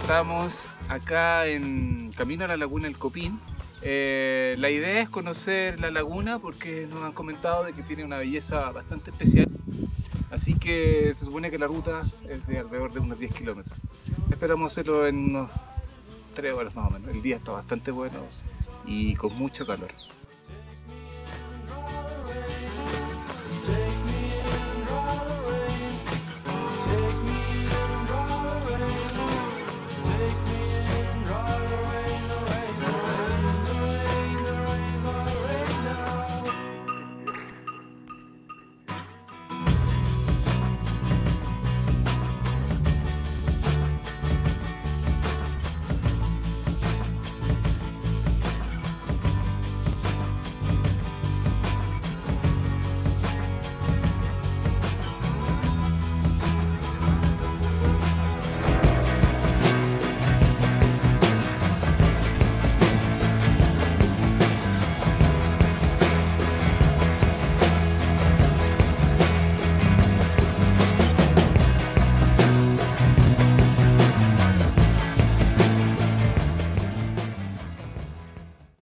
Estamos acá en camino a la laguna El Copín. Eh, la idea es conocer la laguna porque nos han comentado de que tiene una belleza bastante especial. Así que se supone que la ruta es de alrededor de unos 10 kilómetros. Esperamos hacerlo en unos 3 horas más o menos. El día está bastante bueno y con mucho calor.